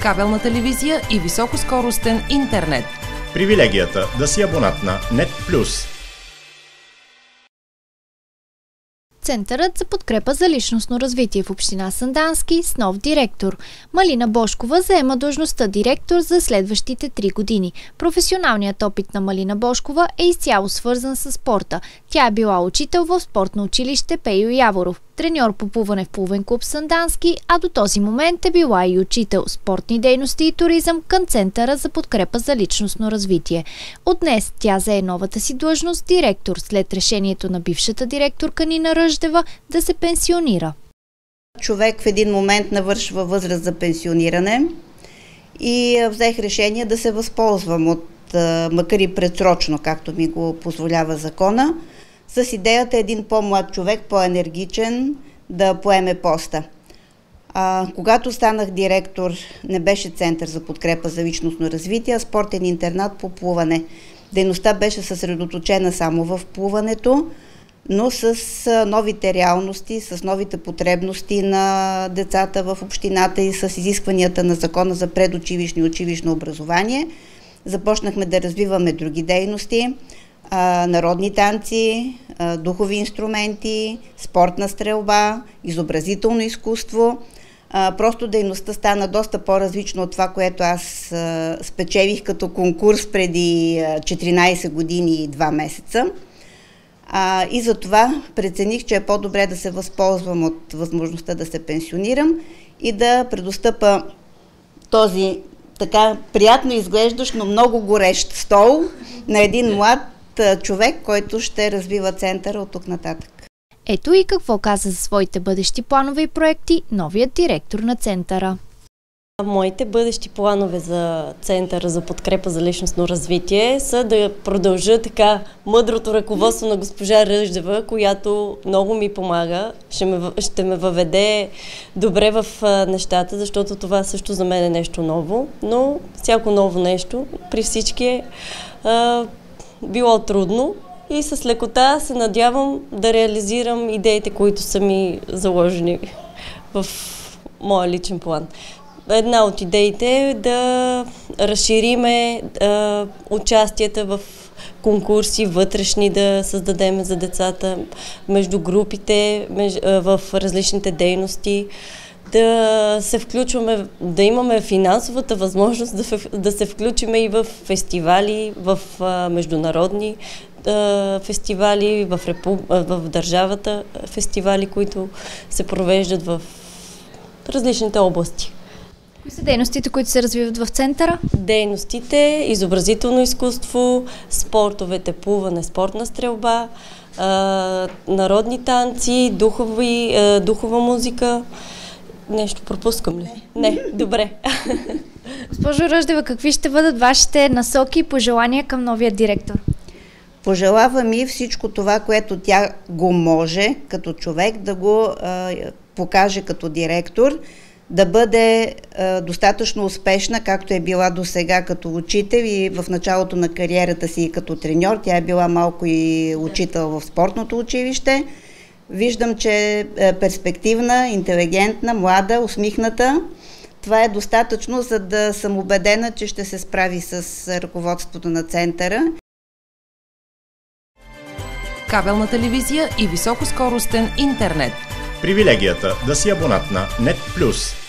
кабелна телевизия и високоскоростен интернет. Привилегията да си абонат на NET+. Центърът за подкрепа за личностно развитие в община Сандански с нов директор. Малина Бошкова заема длъжността директор за следващите три години. Професионалният опит на Малина Бошкова е изцяло свързан с спорта. Тя е била учител в спортно училище Пейо Яворов треньор по плуване в плувен клуб Сандански, а до този момент е била и учител спортни дейности и туризъм към Центъра за подкрепа за личностно развитие. От днес тя зае новата си длъжност директор след решението на бившата директорка Нина Ръждева да се пенсионира. Човек в един момент навършва възраст за пенсиониране и взех решение да се възползвам от, макар и предсрочно, както ми го позволява закона, с идеята един по-млад човек, по-енергичен, да поеме поста. А, когато станах директор, не беше център за подкрепа за личностно развитие, а спортен интернат по плуване. Дейността беше съсредоточена само в плуването, но с новите реалности, с новите потребности на децата в общината и с изискванията на закона за предучилищно и училищно образование, започнахме да развиваме други дейности народни танци, духови инструменти, спортна стрелба, изобразително изкуство. Просто дейността стана доста по-различно от това, което аз спечелих като конкурс преди 14 години и 2 месеца. А, и за това прецених, че е по-добре да се възползвам от възможността да се пенсионирам и да предостъпа този така приятно изглеждащ, но много горещ стол на един млад човек, който ще развива центъра от тук нататък. Ето и какво каза за своите бъдещи планове и проекти новият директор на центъра. Моите бъдещи планове за Центъра за подкрепа за личностно развитие са да продължа така мъдрото ръководство на госпожа Ръждева, която много ми помага, ще ме, ще ме въведе добре в нещата, защото това също за мен е нещо ново, но всяко ново нещо при всички е било трудно. И с лекота се надявам да реализирам идеите, които са ми заложени в моя личен план. Една от идеите е да разшириме а, участията в конкурси вътрешни да създадем за децата, между групите, меж, а, в различните дейности да се включваме, да имаме финансовата възможност да, да се включиме и в фестивали, в а, международни а, фестивали, в, репу, в държавата фестивали, които се провеждат в различните области. Кои са дейностите, които се развиват в центъра? Дейностите, изобразително изкуство, спортовете, плуване, спортна стрелба, народни танци, духови, духова музика. Нещо пропускам ли? Не. Не, добре. Госпожо Ръждева, какви ще бъдат вашите насоки и пожелания към новия директор? Пожелава ми всичко това, което тя го може като човек, да го а, покаже като директор, да бъде а, достатъчно успешна, както е била до сега като учител и в началото на кариерата си като треньор. Тя е била малко и учител в спортното училище Виждам, че е перспективна, интелигентна, млада, усмихната. Това е достатъчно, за да съм убедена, че ще се справи с ръководството на центъра. Кабелна телевизия и високоскоростен интернет. Привилегията да си абонат на NET+.